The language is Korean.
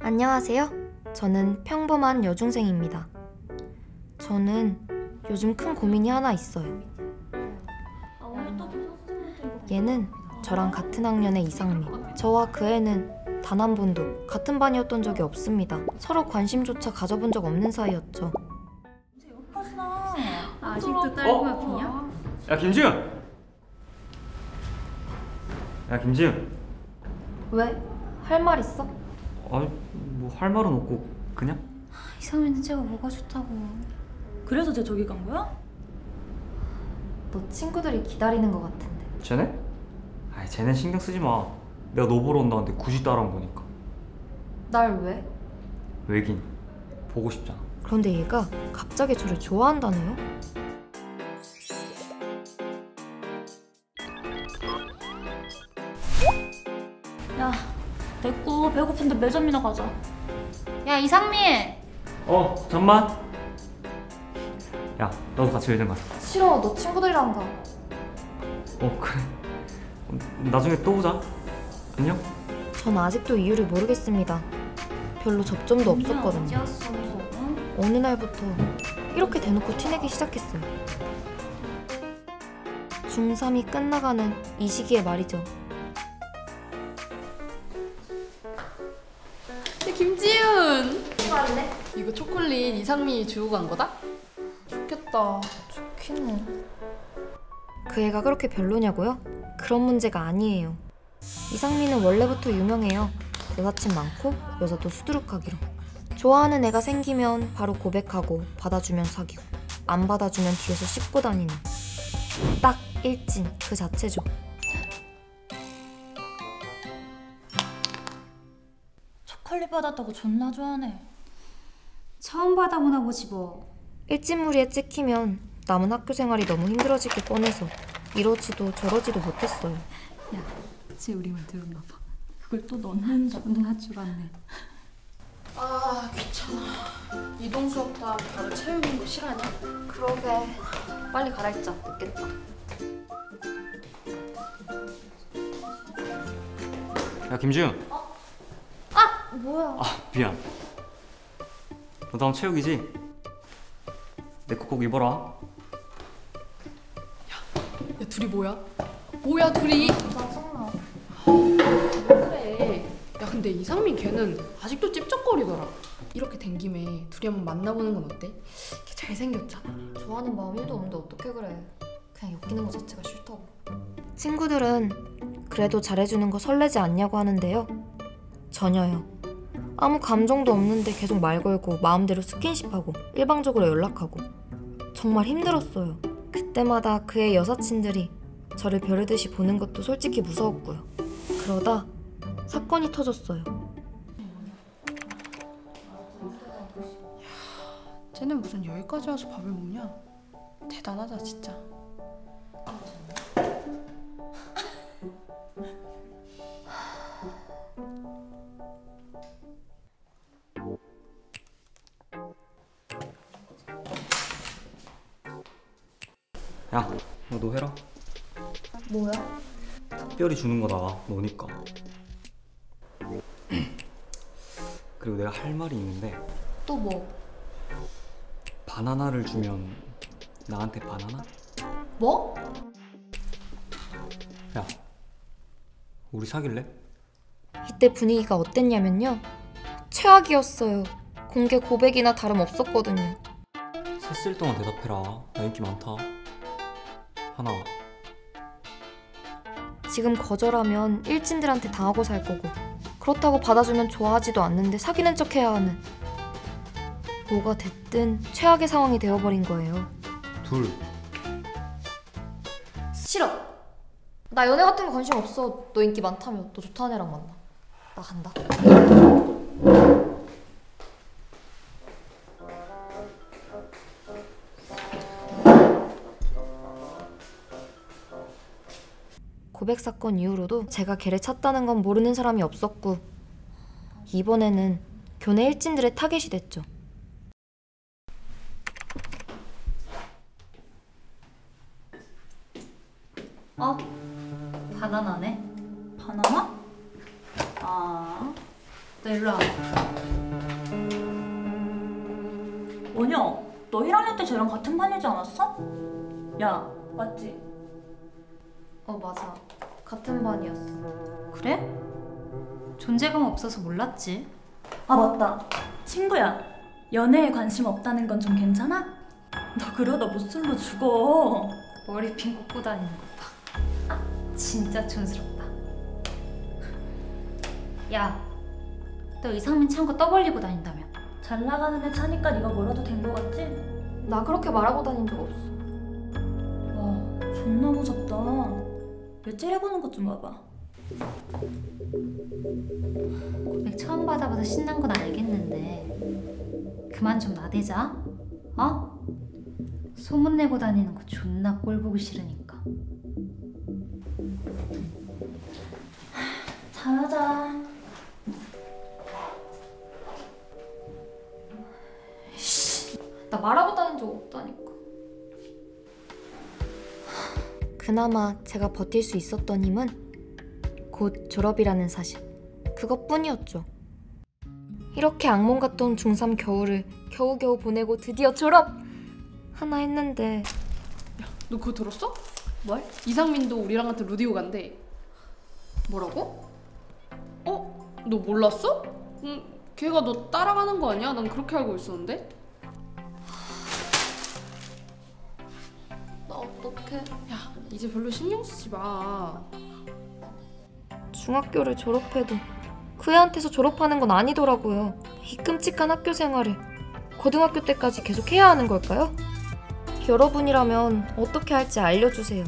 안녕하세요. 저는 평범한 여중생입니다. 저는 요즘 큰 고민이 하나 있어요. 얘는 저랑 같은 학년의 이상미. 저와 그 애는 단 한 번도 같은 반이었던 적이 없습니다. 서로 관심조차 가져본 적 없는 사이였죠. 아직도 딸고 아프냐? 야 김지은! 야 김지은 왜? 할 말 있어? 아니 뭐할 말은 없고 그냥? 이상민은 쟤가 뭐가 좋다고 그래서 쟤 저기 간 거야? 너 친구들이 기다리는 것 같은데. 쟤네? 아이 쟤네 신경 쓰지 마 내가 너 보러 온다는데 굳이 따라온 거니까 날 왜? 왜긴 보고 싶잖아 그런데 얘가 갑자기 저를 좋아한다네요? 배고픈데 매점이나 가자 야 이상민 어 잠만 야 너도 같이 매점 가자 싫어. 너 친구들이랑 가. 어 그래 어, 나중에 또 보자 안녕 전 아직도 이유를 모르겠습니다. 별로 접점도 없었거든요. 어느 날부터 이렇게 대놓고 티내기 시작했어요. 중3이 끝나가는 이 시기에 말이죠. 이거 초콜릿 이상민이 주고 간 거다? 좋겠다. 좋기는. 그 애가 그렇게 별로냐고요? 그런 문제가 아니에요. 이상민은 원래부터 유명해요. 여사친 많고 여자도 수두룩하기로. 좋아하는 애가 생기면 바로 고백하고 받아주면 사귀고 안 받아주면 뒤에서 씹고 다니는 딱 일진 그 자체죠. 초콜릿 받았다고 존나 좋아하네 처음 받아보나 보지 뭐. 일진무리에 찍히면 남은 학교 생활이 너무 힘들어질 게 뻔해서 이러지도 저러지도 못했어요. 쟤 우리 말 들었나 봐. 그걸 또 넣는다 운동할 줄 알았네. 아, 귀찮아. 이동 수업 다 바로 채우는 거 싫어하냐? 그러게 빨리 갈아입자 늦겠다. 야 김지은 뭐야? 아 미안 너 다음 체육이지? 내 거 꼭 입어라 야, 둘이 뭐야? 뭐야, 둘이? 짜증나. 그래. 야, 근데 이상민 걔는 아직도 찝쩍거리더라. 이렇게 된 김에 둘이 한번 만나보는 건 어때? 걔 잘생겼잖아. 좋아하는 마음 1도 없는데 어떻게 그래? 그냥 엮이는 것 자체가 싫다고. 친구들은 그래도 잘해주는 거 설레지 않냐고 하는데요. 전혀요. 아무 감정도 없는데 계속 말 걸고 마음대로 스킨십하고 일방적으로 연락하고 정말 힘들었어요. 그때마다 그의 여사친들이 저를 벼르듯이 보는 것도 솔직히 무서웠고요. 그러다 사건이 터졌어요. 쟤는 무슨 여기까지 와서 밥을 먹냐? 대단하다, 진짜. 야 너 해라 뭐야? 특별히 주는 거다 너니까 그리고 내가 할 말이 있는데 또 뭐? 바나나를 주면 나한테 바나나? 뭐? 야 우리 사귈래? 이때 분위기가 어땠냐면요. 최악이었어요. 공개 고백이나 다름없었거든요. 셋을 동안 대답해라 나 인기 많다 하나 지금 거절하면 일진들한테 당하고 살 거고 그렇다고 받아주면 좋아하지도 않는데 사귀는 척 해야 하는 뭐가 됐든 최악의 상황이 되어버린 거예요. 둘 싫어. 나 연애 같은 거 관심 없어. 너 인기 많다며. 너 좋다는 애랑 만나. 나 간다. 고백 사건 이후로도 제가 걔를 찾다는 건 모르는 사람이 없었고 이번에는 교내 일진들의 타겟이 됐죠. 어? 바나나네? 바나나? 아 너 일로 와. 원영, 너 1학년 때 쟤랑 같은 반이지 않았어? 야, 맞지? 어 맞아. 같은 반이었어. 그래? 존재감 없어서 몰랐지. 아 맞다. 친구야, 연애에 관심 없다는 건 좀 괜찮아? 너 그러다 못살로 죽어. 머리 핀 꽂고 다니는 것 봐. 진짜 촌스럽다. 야, 너 이상민 창고 떠벌리고 다닌다며. 잘 나가는 애 차니까 네가 뭐라도 된 거 같지? 나 그렇게 말하고 다닌 적 없어. 와, 존나 무섭다. 왜 째려보는 것 좀 봐봐. 고백 처음 받아봐서 신난 건 알겠는데 그만 좀 나대자. 어? 소문내고 다니는 거 존나 꼴 보기 싫으니까. 잘하자. 나 말하고 다닌 적 없다니까. 그나마 제가 버틸 수 있었던 힘은 곧 졸업이라는 사실. 그것뿐이었죠. 이렇게 악몽 같던 중3 겨울을 겨우겨우 보내고 드디어 졸업! 하나 했는데 너 그거 들었어? 뭘? 이상민도 우리랑 같은 루디오 간대. 뭐라고? 어? 너 몰랐어? 응, 걔가 너 따라가는 거 아니야? 난 그렇게 알고 있었는데. 나 어떡해. 야, 이제 별로 신경 쓰지 마. 중학교를 졸업해도 그 애한테서 졸업하는 건 아니더라고요. 이 끔찍한 학교 생활을 고등학교 때까지 계속 해야 하는 걸까요? 여러분이라면 어떻게 할지 알려주세요.